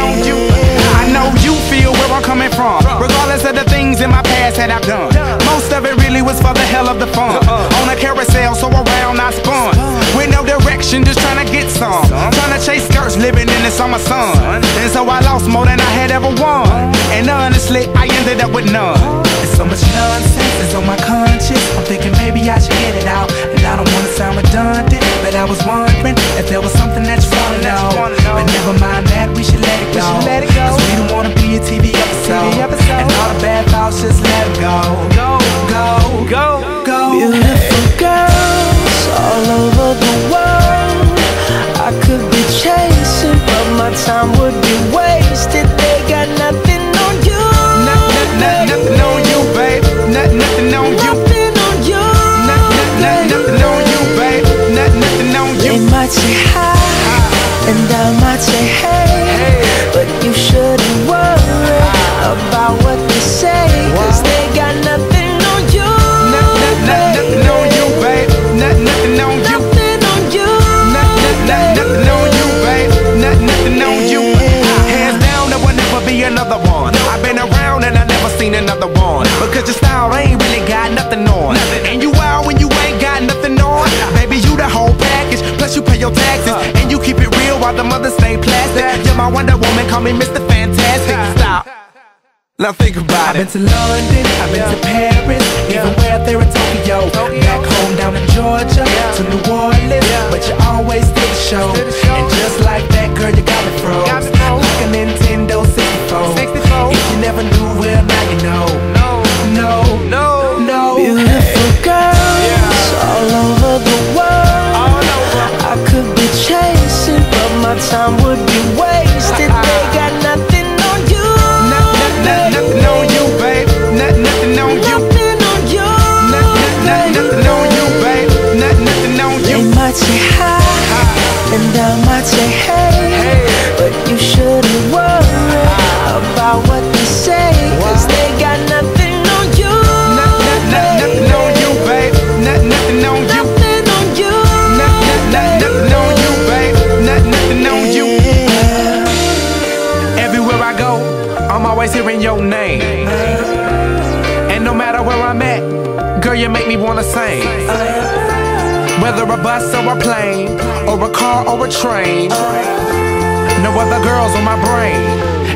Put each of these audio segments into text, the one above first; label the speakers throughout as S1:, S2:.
S1: Not, you. I know you feel where I'm coming from. Regardless of the things in my past that I've done. Most of it really was for the hell of the fun. On a carousel, so around I spun. With no direction, just trying to get some. I'm trying to chase skirts, living in the summer sun. And so I lost more than I had ever won. And honestly, I ended up with none. There's so much nonsense is on my conscience. I'm thinking maybe I should get it out. And I don't wanna sound redundant, but I was wondering if there was something that you go. Go, go, go, go.
S2: Beautiful girls all over the world. I could be chasing, but my time would be wasted. They got nothing on you.
S1: Not, not, not, nothing on you, babe. Not, nothing on you.
S2: Nothing on you.
S1: Not, not, not, nothing on you, babe. Not, nothing on you.
S2: They
S1: you.
S2: might say hi,
S1: another one. I've been around and I never seen another one. Because your style ain't really got nothing on. And you wild when you ain't got nothing on. Baby, you the whole package. Plus you pay your taxes. And you keep it real while the mothers stay plastic. You're my Wonder Woman, call me Mr. Fantastic. Stop. Now think about it. I've been to London, I've been to Paris, even where there in Tokyo. Back home down in Georgia, to New Orleans, but you always did the show. And just like
S2: wasted. They got nothing on you.
S1: Not, not, not, nothing on you, babe. Not, nothing on you.
S2: Nothing on you.
S1: Nothing your name. And no matter where I'm at, girl, you make me wanna sing. Whether a bus or a plane, or a car or a train, no other girls on my brain,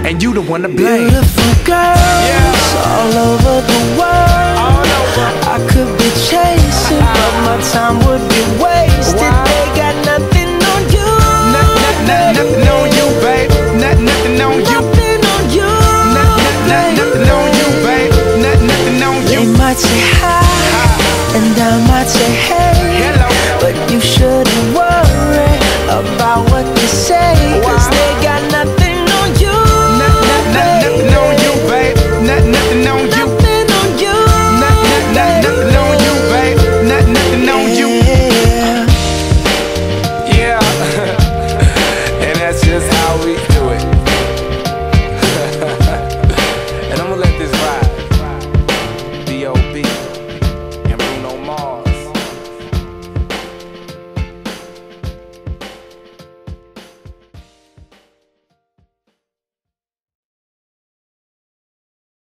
S1: and you the one to blame.
S2: Beautiful girl